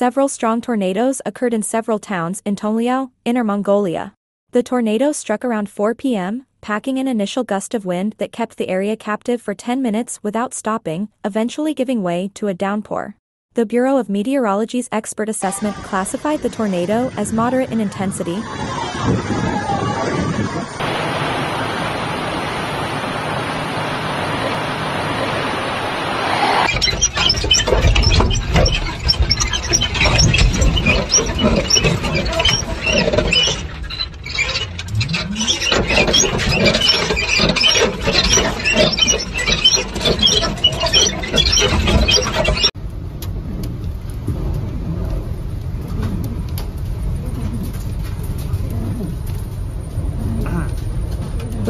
Several strong tornadoes occurred in several towns in Tongliao, Inner Mongolia. The tornado struck around 4 p.m., packing an initial gust of wind that kept the area captive for 10 minutes without stopping, eventually giving way to a downpour. The Bureau of Meteorology's expert assessment classified the tornado as moderate in intensity.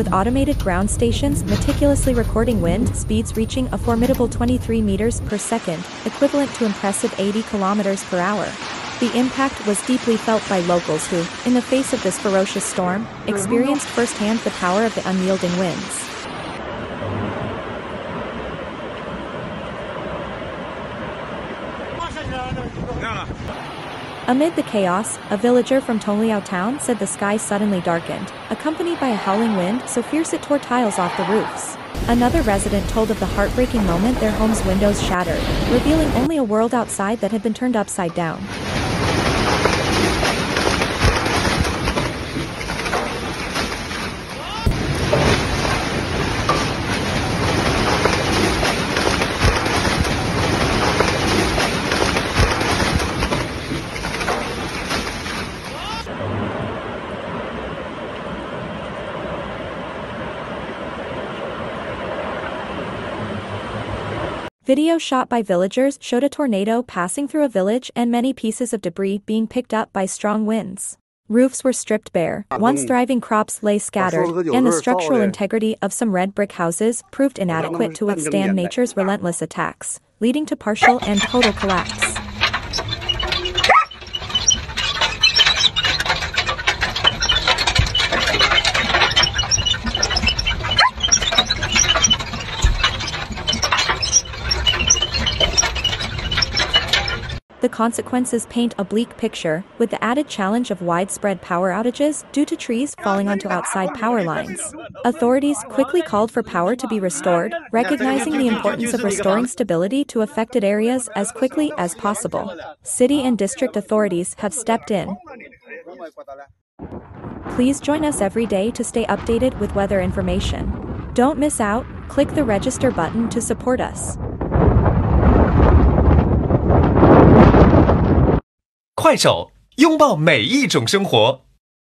With automated ground stations meticulously recording wind speeds reaching a formidable 23 meters per second, equivalent to impressive 80 kilometers per hour. The impact was deeply felt by locals who, in the face of this ferocious storm, experienced firsthand the power of the unyielding winds. Amid the chaos, a villager from Tongliao town said the sky suddenly darkened, accompanied by a howling wind so fierce it tore tiles off the roofs. Another resident told of the heartbreaking moment their home's windows shattered, revealing only a world outside that had been turned upside down. Video shot by villagers showed a tornado passing through a village and many pieces of debris being picked up by strong winds. Roofs were stripped bare, once thriving crops lay scattered, and the structural integrity of some red brick houses proved inadequate to withstand nature's relentless attacks, leading to partial and total collapse. The consequences paint a bleak picture, with the added challenge of widespread power outages due to trees falling onto outside power lines. Authorities quickly called for power to be restored, recognizing the importance of restoring stability to affected areas as quickly as possible. City and district authorities have stepped in. Please join us every day to stay updated with weather information. Don't miss out, click the register button to support us. 快手，拥抱每一种生活。